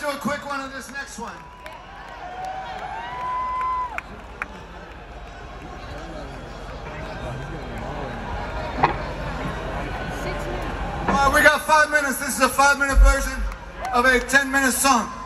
let's do a quick one of this next one. Well, we got five minutes. This is a five-minute version of a ten-minute song.